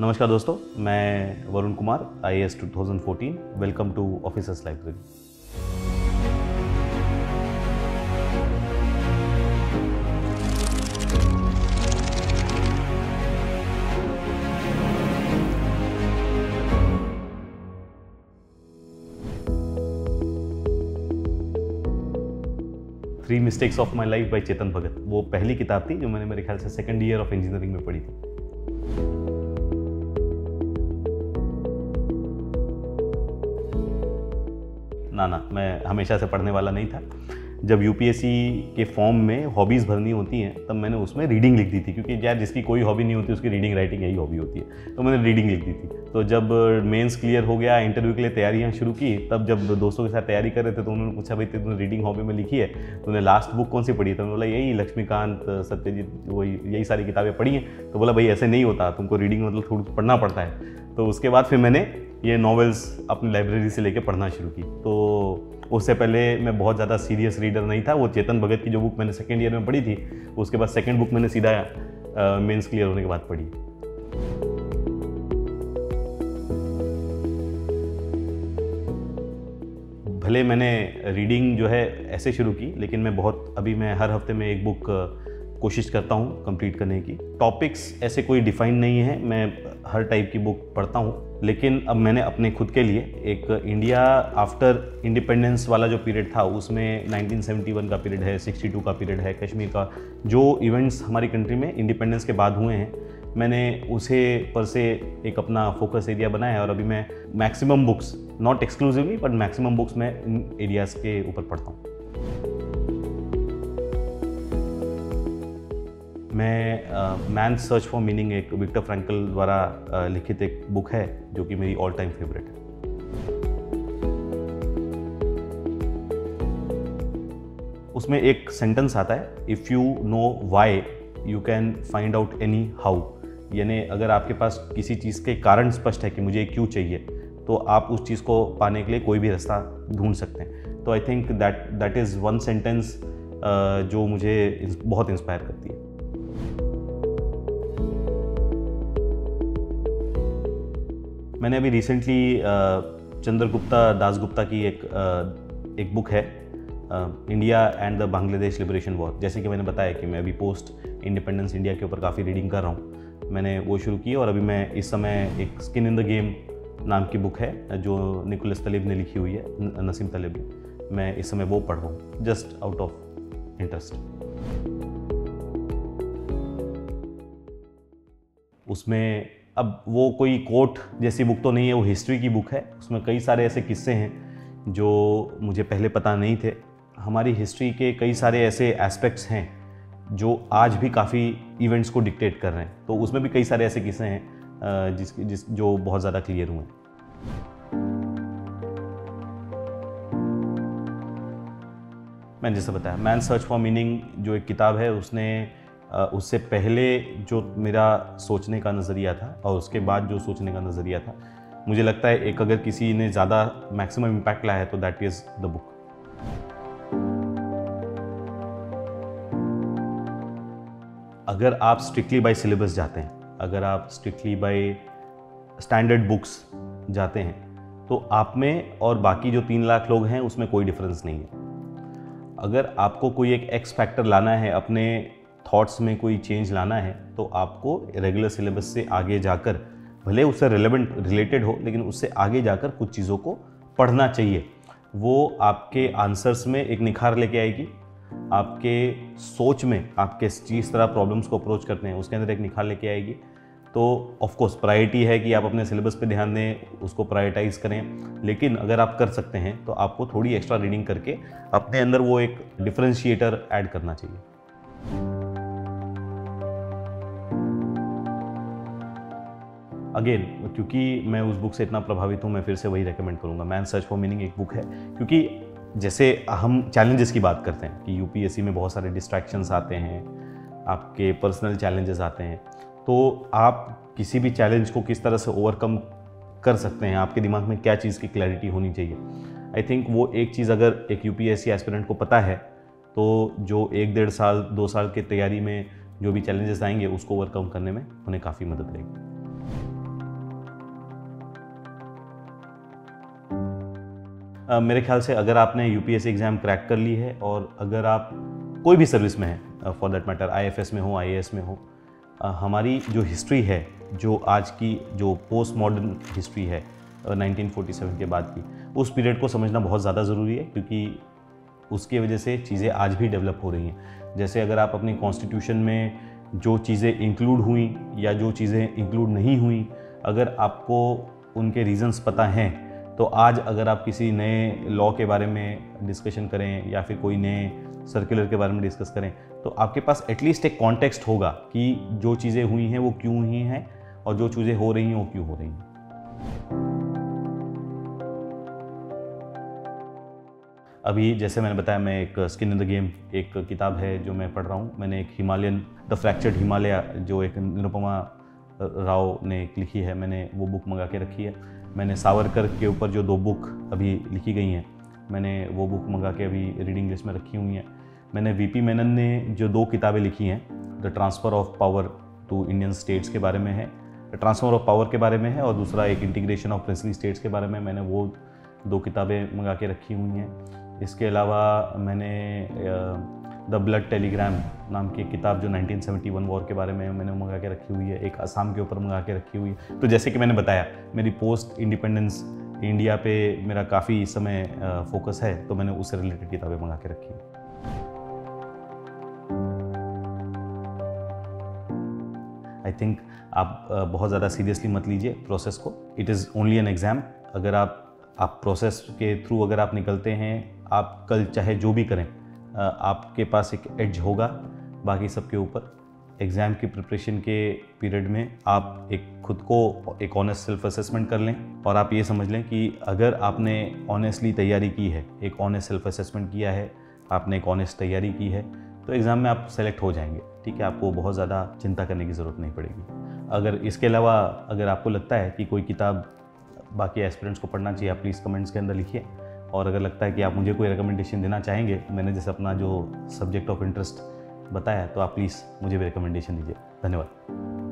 नमस्कार दोस्तों, मैं Varun Kumar I S two thousand fourteen welcome to officers library three mistakes of my life by Chetan Bhagat वो पहली किताब थी जो मैंने मेरे ख्याल से सेकंड ईयर ऑफ़ इंजीनियरिंग में पढ़ी थी। ना ना, मैं हमेशा से पढ़ने वाला नहीं था। जब यूपीएससी के फॉर्म में हॉबीज़ भरनी होती हैं, तब मैंने उसमें रीडिंग लिख दी थी, क्योंकि यार जिसकी कोई हॉबी नहीं होती, उसकी रीडिंग राइटिंग यही हॉबी होती है। तो मैंने रीडिंग लिख दी थी। तो जब मेंस क्लियर हो गया इंटरव्यू के लिए तैयारियाँ शुरू की, तब जब दोस्तों के साथ तैयारी कर रहे थे तो उन्होंने पूछा, भाई तुमने रीडिंग हॉबी में लिखी है? तूने लास्ट बुक कौन सी पढ़ी तो मैंने बोला, यही लक्ष्मीकांत, सत्यजीत वही यही सारी किताबें पढ़ी हैं। तो बोला, भाई, ऐसे नहीं होता, तुमको रीडिंग मतलब थोड़ा पढ़ना पड़ता है। तो उसके बाद फिर मैंने ये नॉवेल्स अपनी लाइब्रेरी से लेके पढ़ना शुरू की। तो उससे पहले मैं बहुत ज़्यादा सीरियस रीडर नहीं था। वो चेतन भगत की जो बुक मैंने सेकेंड ईयर में पढ़ी थी, उसके बाद सेकेंड बुक मैंने सीधा मेंस क्लियर होने के बाद पढ़ी। भले मैंने रीडिंग जो है ऐसे शुरू की, लेकिन मैं बहुत, अभी मैं हर हफ़्ते में एक बुक कोशिश करता हूँ कंप्लीट करने की। टॉपिक्स ऐसे कोई डिफाइन नहीं है, मैं हर टाइप की बुक पढ़ता हूँ। लेकिन अब मैंने अपने खुद के लिए एक इंडिया आफ्टर इंडिपेंडेंस वाला जो पीरियड था, उसमें 1971 का पीरियड है 62 का पीरियड है, कश्मीर का, जो इवेंट्स हमारी कंट्री में इंडिपेंडेंस के बाद हुए हैं, मैंने उसे पर से एक अपना फोकस एरिया बनाया है और अभी मैं maximum books not exclusively but maximum books मैं इन एरियाज़ के ऊपर पढ़ता हूँ। मैं मैन सर्च फॉर मीनिंग एक विक्टर फ्रैंकल द्वारा लिखित एक बुक है, जो कि मेरी ऑल टाइम फेवरेट है। उसमें एक सेंटेंस आता है if you know why you can find out any how यानी अगर आपके पास किसी चीज़ के कारण स्पष्ट है कि मुझे क्यों चाहिए तो आप उस चीज़ को पाने के लिए कोई भी रास्ता ढूंढ सकते हैं। तो I think that that is one sentence जो मुझे बहुत इंस्पायर करती है। मैंने अभी रिसेंटली चंद्रगुप्ता दासगुप्ता की एक एक बुक है India and the Bangladesh liberation war जैसे कि मैंने बताया कि मैं अभी पोस्ट इंडिपेंडेंस इंडिया के ऊपर काफ़ी रीडिंग कर रहा हूँ। मैंने वो शुरू की और अभी मैं इस समय एक स्किन इन द गेम नाम की बुक है, जो निकोलस तलेब ने लिखी हुई है नसीम तलेब ने। मैं इस समय वो पढ़ रहा हूँ जस्ट आउट ऑफ़ इंटरेस्ट उसमें अब वो कोई कोट जैसी बुक तो नहीं है, वो हिस्ट्री की बुक है। उसमें कई सारे ऐसे किस्से हैं जो मुझे पहले पता नहीं थे। हमारी हिस्ट्री के कई सारे ऐसे एस्पेक्ट्स हैं जो आज भी काफ़ी इवेंट्स को डिक्टेट कर रहे हैं। तो उसमें भी कई सारे ऐसे किस्से हैं जिस जिस, जो बहुत ज़्यादा क्लियर हुए। मैंने जैसे बताया, मैन सर्च फॉर मीनिंग जो एक किताब है, उसने उससे पहले जो मेरा सोचने का नज़रिया था और उसके बाद जो सोचने का नज़रिया था, मुझे लगता है एक अगर किसी ने ज़्यादा मैक्सिमम इम्पैक्ट लाया है तो दैट इज़ द बुक अगर आप स्ट्रिक्टली बाय सिलेबस जाते हैं, अगर आप स्ट्रिक्टली बाय स्टैंडर्ड बुक्स जाते हैं तो आप में और बाकी जो तीन लाख लोग हैं, उसमें कोई डिफरेंस नहीं है। अगर आपको कोई एक एक्स फैक्टर लाना है अपने थॉट्स में कोई चेंज लाना है तो आपको रेगुलर सिलेबस से आगे जाकर, भले उससे रिलेवेंट रिलेटेड हो, लेकिन उससे आगे जाकर कुछ चीज़ों को पढ़ना चाहिए। वो आपके आंसर्स में एक निखार लेके आएगी। आपके सोच में आप किस जिस तरह प्रॉब्लम्स को अप्रोच करते हैं, उसके अंदर एक निखार लेके आएगी। तो ऑफकोर्स प्रायोरिटी है कि आप अपने सिलेबस पे ध्यान दें, उसको प्रायोरिटाइज करें। लेकिन अगर आप कर सकते हैं तो आपको थोड़ी एक्स्ट्रा रीडिंग करके अपने अंदर वो एक डिफ्रेंशिएटर ऐड करना चाहिए। अगेन क्योंकि मैं उस बुक से इतना प्रभावित हूँ, मैं फिर से वही रेकमेंड करूँगा। मैन सर्च फॉर मीनिंग एक बुक है, क्योंकि जैसे हम चैलेंजेस की बात करते हैं कि यूपीएससी में बहुत सारे डिस्ट्रैक्शंस आते हैं, आपके पर्सनल चैलेंजेस आते हैं तो आप किसी भी चैलेंज को किस तरह से ओवरकम कर सकते हैं? आपके दिमाग में क्या चीज़ की क्लैरिटी होनी चाहिए? आई थिंक वो एक चीज़ अगर एक यू पी को पता है तो जो एक डेढ़ साल, दो साल की तैयारी में जो भी चैलेंजेस आएँगे, उसको ओवरकम करने में उन्हें काफ़ी मदद रहेगी मेरे ख्याल से अगर आपने यू एग्ज़ाम क्रैक कर ली है और अगर आप कोई भी सर्विस में है फॉर दैट मैटर आई में हो आईएएस में हो हमारी जो हिस्ट्री है, जो आज की जो पोस्ट मॉडर्न हिस्ट्री है 1947 के बाद की, उस पीरियड को समझना बहुत ज़्यादा ज़रूरी है क्योंकि उसकी वजह से चीज़ें आज भी डेवलप हो रही हैं। जैसे अगर आप अपनी कॉन्स्टिट्यूशन में जो चीज़ें इंक्लूड हुई या जो चीज़ें इंक्लूड नहीं हुई, अगर आपको उनके रीजंस पता हैं तो आज अगर आप किसी नए लॉ के बारे में डिस्कशन करें या फिर कोई नए सर्कुलर के बारे में डिस्कस करें तो आपके पास एटलीस्ट एक कॉन्टेक्स्ट होगा कि जो चीज़ें हुई हैं वो क्यों हुई हैं और जो चीज़ें हो रही हैं वो क्यों हो रही हैं। अभी जैसे मैंने बताया, मैं एक स्किन इन द गेम एक किताब है जो मैं पढ़ रहा हूँ। मैंने एक हिमालयन द फ्रैक्चर्ड हिमालय जो एक निरुपमा राव ने लिखी है। मैंने वो बुक मंगा के रखी है। मैंने सावरकर के ऊपर जो दो बुक अभी लिखी गई हैं, मैंने वो बुक मंगा के अभी रीडिंग लिस्ट में रखी हुई हैं। मैंने वीपी मेनन ने जो दो किताबें लिखी हैं the transfer of power to Indian states के बारे में है ट्रांसफ़र ऑफ़ पावर के बारे में है और दूसरा एक इंटीग्रेशन ऑफ़ प्रिंसली स्टेट्स के बारे में मैंने वो दो किताबें मंगा के रखी हुई हैं। इसके अलावा मैंने द ब्लड टेलीग्राम नाम की किताब जो 1971 वॉर के बारे में मैंने मंगा के रखी हुई है, एक असम के ऊपर मंगा के रखी हुई है। तो जैसे कि मैंने बताया, मेरी पोस्ट इंडिपेंडेंस इंडिया पे मेरा काफ़ी समय फोकस है तो मैंने उससे रिलेटेड किताबें मंगा के रखी हैं। आई थिंक आप बहुत ज़्यादा सीरियसली मत लीजिए प्रोसेस को। It is only an exam अगर आप आप प्रोसेस के थ्रू अगर आप निकलते हैं, आप कल चाहे जो भी करें आपके पास एक एज होगा बाकी सबके ऊपर। एग्ज़ाम की प्रिपरेशन के पीरियड में आप एक खुद को एक ऑनेस्ट सेल्फ असेसमेंट कर लें और आप ये समझ लें कि अगर आपने ऑनेस्टली तैयारी की है, एक ऑनेस्ट सेल्फ असेसमेंट किया है, आपने एक ऑनेस्ट तैयारी की है तो एग्ज़ाम में आप सेलेक्ट हो जाएँगे। ठीक है, आपको बहुत ज़्यादा चिंता करने की ज़रूरत नहीं पड़ेगी। अगर इसके अलावा अगर आपको लगता है कि कोई किताब बाकी एस्पिरेंट्स को पढ़ना चाहिए, आप प्लीज़ कमेंट्स के अंदर लिखिए। और अगर लगता है कि आप मुझे कोई रिकमेंडेशन देना चाहेंगे मैंने जैसे अपना जो सब्जेक्ट ऑफ़ इंटरेस्ट बताया तो आप प्लीज़ मुझे भी रिकमेंडेशन दीजिए। धन्यवाद।